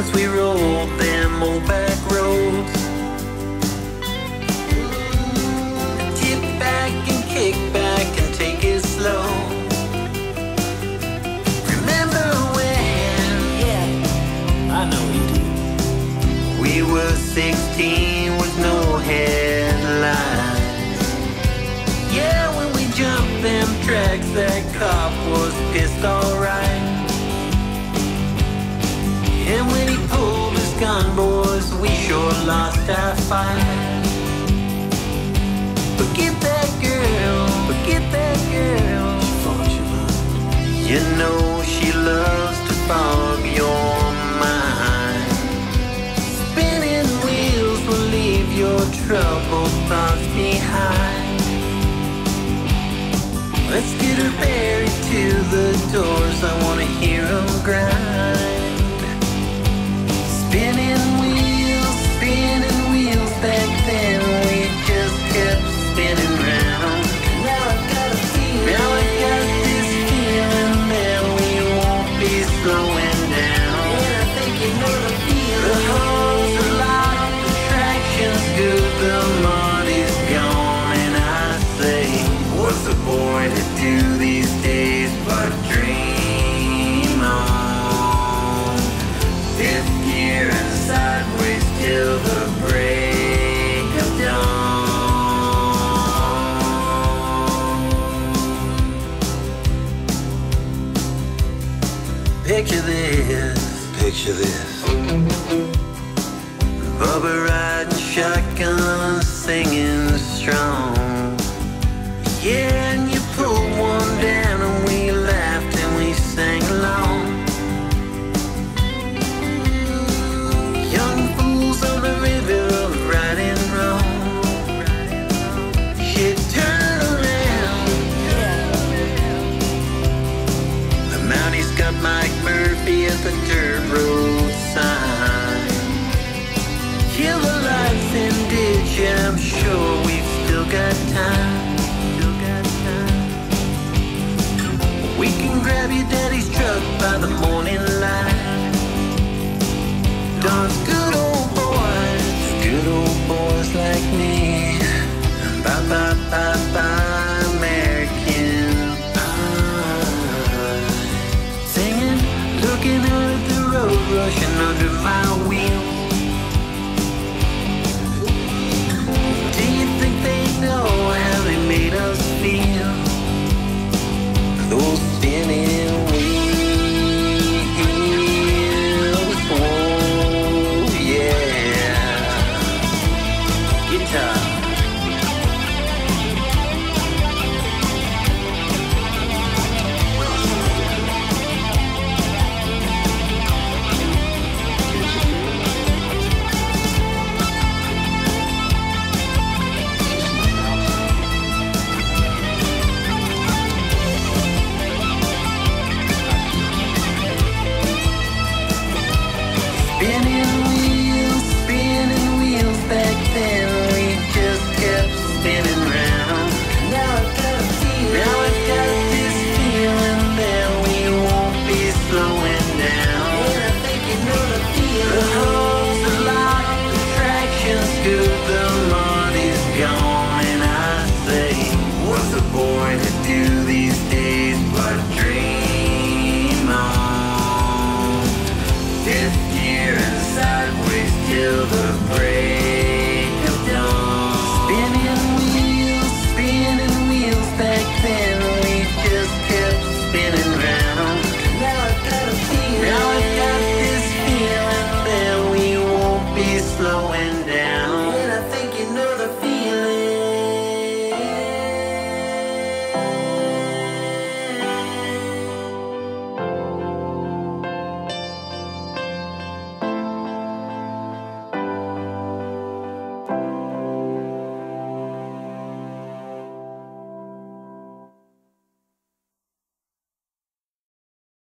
as we rolled them old back roads. tip back and kick back and take it slow. Remember when? Yeah, I know you do. We were 16. Picture this, picture this. Bubba riding shotgun, singing strong. Yeah. We can grab your daddy's truck by the morning light. Good old boys, good old boys like me. Bye bye bye bye. American pie. Singing, looking out at the road, rushing under my wheel. guitar. trying to do these days.